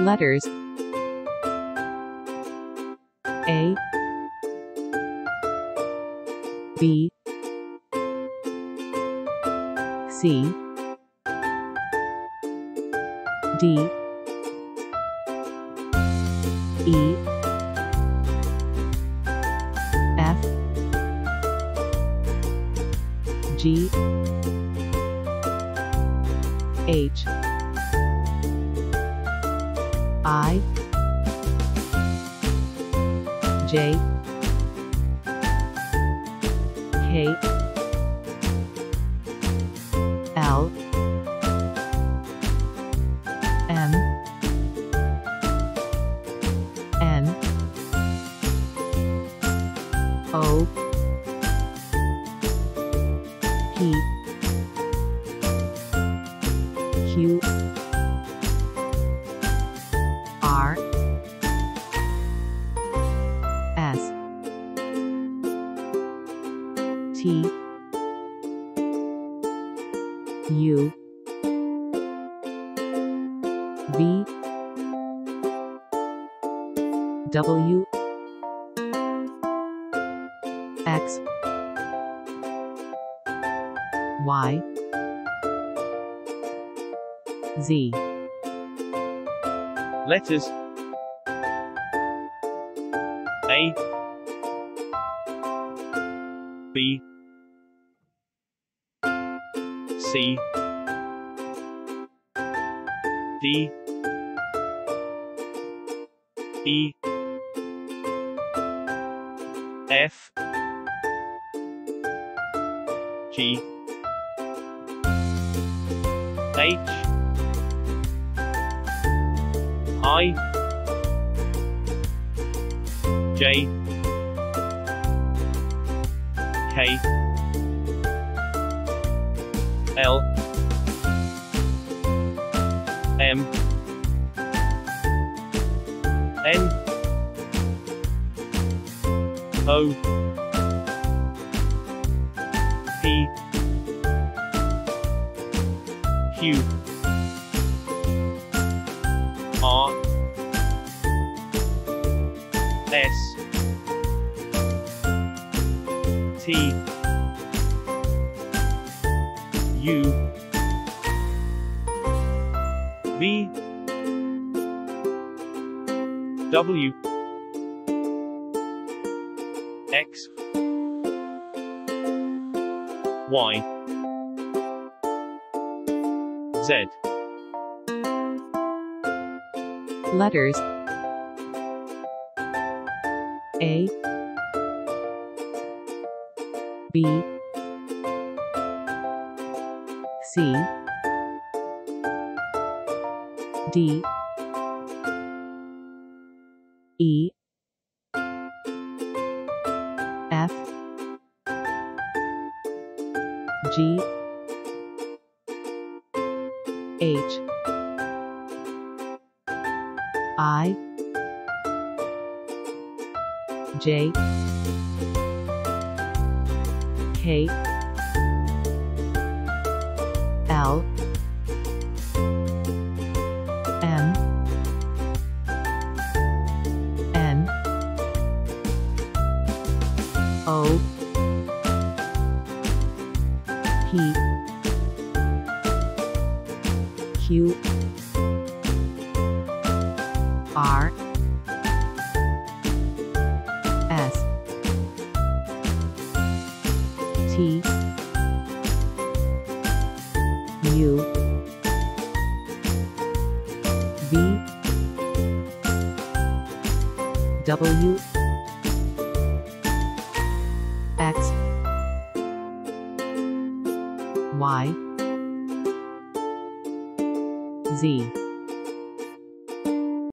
Letters. A. B. C. D. E. F. G. H I J K L M N O P Q U. V. W. X. Y. Z. Letters. A. B C. D. E. F. G. H. I. J. K L. M. N. O. P. Q. R. S. T U V. W. X. Y. Z. Letters. A. B C D E F G H I J K M N O P Q R S T U V. W. X. Y. Z